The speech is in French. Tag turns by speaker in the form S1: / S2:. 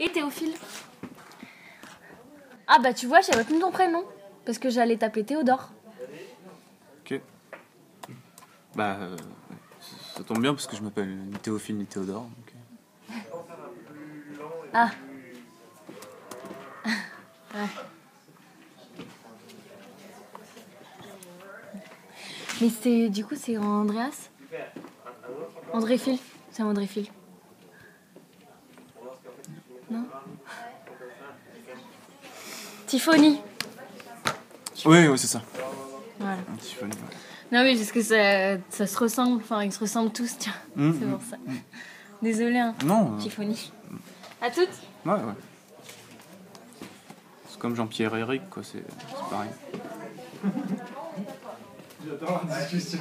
S1: Et Théophile Ah bah tu vois, j'ai retenu ton prénom. Parce que j'allais t'appeler Théodore.
S2: Ok. Bah, euh, ça- tombe bien parce que je m'appelle ni Théophile ni Théodore. donc, euh.
S1: Ah. Ouais. Mais c'est du coup c'est Andreas? Andréphile C'est Andréphile. Non Tiffany
S2: Oui, oui, c'est ça.
S1: Voilà.
S2: Ouais.
S1: Non oui parce que ça, ça se ressemble, enfin ils se ressemblent tous, tiens.
S2: Mm,
S1: C'est
S2: mm.
S1: pour ça. Désolée hein,
S2: Non, euh,
S1: Tiffany. À toutes
S2: ouais, ouais. C'est comme Jean-Pierre et Eric, quoi, c'est c'est pareil.
S3: J'adore la discussion.